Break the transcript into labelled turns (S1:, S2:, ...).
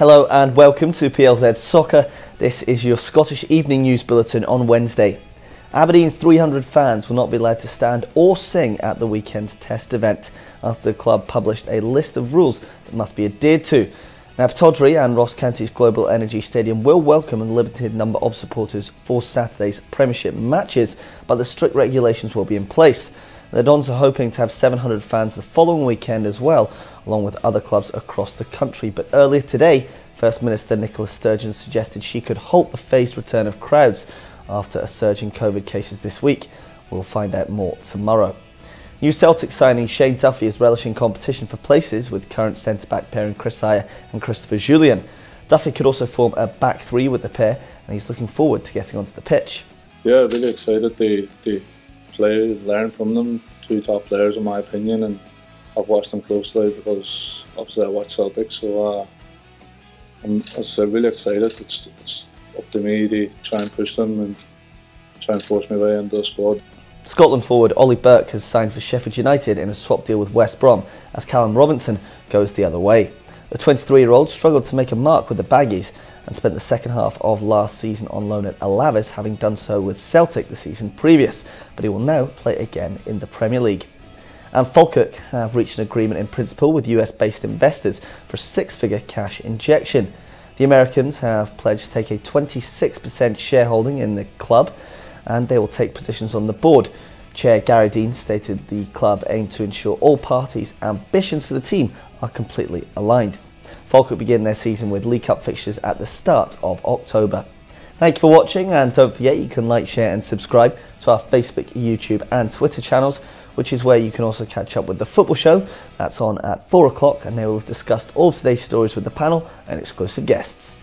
S1: Hello and welcome to PLZ Soccer. This is your Scottish Evening News Bulletin on Wednesday. Aberdeen's 300 fans will not be allowed to stand or sing at the weekend's test event after the club published a list of rules that must be adhered to. Now, Pittodrie and Ross County's Global Energy Stadium will welcome a limited number of supporters for Saturday's Premiership matches, but the strict regulations will be in place. The Dons are hoping to have 700 fans the following weekend as well, along with other clubs across the country. But earlier today, First Minister Nicola Sturgeon suggested she could halt the phased return of crowds after a surge in COVID cases this week. We'll find out more tomorrow. New Celtic signing Shane Duffy is relishing competition for places with current centre-back pairing Chris Ajer and Christopher Jullien. Duffy could also form a back three with the pair and he's looking forward to getting onto the pitch.
S2: Yeah, really excited to, to play, learn from them. Two top players in my opinion and I've watched them closely because obviously I watch Celtic so uh, I'm as I really excited. It's, it's up to me to try and push them and try and force my way into the squad.
S1: Scotland forward Ollie Burke has signed for Sheffield United in a swap deal with West Brom as Callum Robinson goes the other way. The 23-year-old struggled to make a mark with the Baggies and spent the second half of last season on loan at Alaves, having done so with Celtic the season previous, but he will now play again in the Premier League. And Falkirk have reached an agreement in principle with US-based investors for a six-figure cash injection. The Americans have pledged to take a 26% shareholding in the club and they will take positions on the board. Chair Gary Dean stated the club aim to ensure all parties' ambitions for the team are completely aligned. Falkirk begin their season with League Cup fixtures at the start of October. Thank you for watching and don't forget you can like, share and subscribe to our Facebook, YouTube and Twitter channels which is where you can also catch up with the football show. That's on at 4 o'clock and will have discussed all today's stories with the panel and exclusive guests.